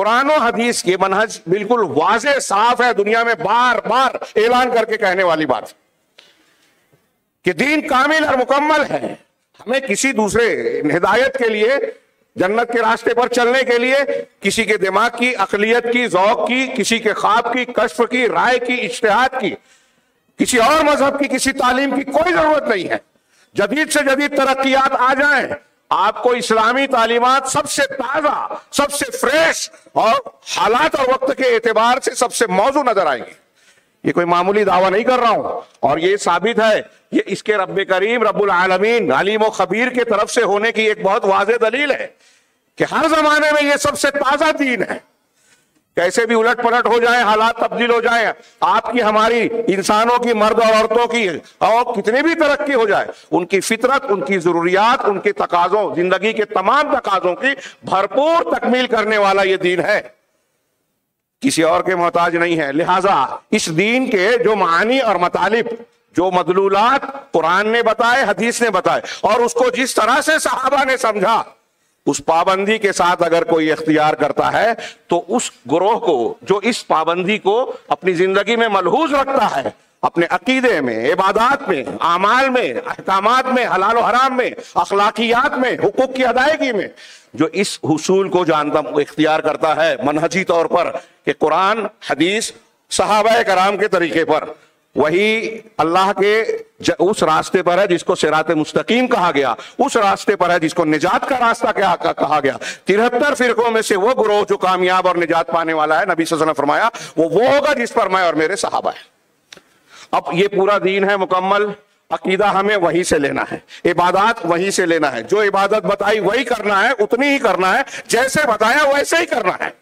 कुरान हदीस के मनहज बिल्कुल वाजे साफ़ है दुनिया में, बार बार ऐलान करके कहने वाली बात कि दीन कामिल और मुकम्मल है। हमें किसी दूसरे हिदायत के लिए, जन्नत के रास्ते पर चलने के लिए, किसी के दिमाग की अकलियत की, जौक की, किसी के ख्वाब की, कश्फ की, राय की, इश्तेहाद की, किसी और मज़हब की, किसी तालीम की कोई ज़रूरत नहीं है। जदीद से जदीद तरक्यात आ जाए। आपको इस्लामी तालीमत सबसे ताज़ा, सबसे फ्रेश और हालात और वक्त के एतबार से सबसे मौजू नज़र आएँगे। ये कोई मामूली दावा नहीं कर रहा हूँ, और ये साबित है, ये इसके रब करीम, रब्बुल आलमीन अलीम खबीर के तरफ़ से होने की एक बहुत वाज दलील है कि हर जमाने में ये सबसे ताज़ा दीन है। कैसे भी उलट पलट हो जाए, हालात तब्दील हो जाए, आपकी, हमारी, इंसानों की, मर्द और औरतों की, और कितनी भी तरक्की हो जाए, उनकी फितरत, उनकी जरूरियात, उनके तकाजों, ज़िंदगी के तमाम तकाजों की भरपूर तकमील करने वाला ये दीन है। किसी और के मोहताज नहीं है। लिहाजा, इस दीन के जो मानी और मतालिब, जो मदलूलात कुरान ने बताए, हदीस ने बताए, और उसको जिस तरह से सहाबा ने समझा उस पाबंदी के साथ अगर कोई इख्तियार करता है तो उस ग्रोह को, जो इस पाबंदी को अपनी ज़िंदगी में मलहूज रखता है, अपने अकीदे में, इबादत में अमाल में अहकाम में, हलाल हराम में, अखलाकियात में, हुकूक की अदायगी में, जो इस हसूल को जानता, इख्तियार करता है, मनहजी तौर पर, कि कुरान, हदीस सहाबा कराम के तरीके पर वही अल्लाह के उस रास्ते पर है जिसको सिरात मुस्तकीम कहा गया। उस रास्ते पर है जिसको निजात का रास्ता क्या कहा गया। तिहत्तर फिरकों में से वो ग्रोह जो कामयाब और निजात पाने वाला है, नबी ने फरमाया, वो वो होगा जिस पर मैं और मेरे सहाबा है। अब ये पूरा दीन है मुकम्मल। अकीदा हमें वहीं से लेना है। इबादत वहीं से लेना है। जो इबादत बताई वही करना है, उतनी ही करना है। जैसे बताया वैसे ही करना है।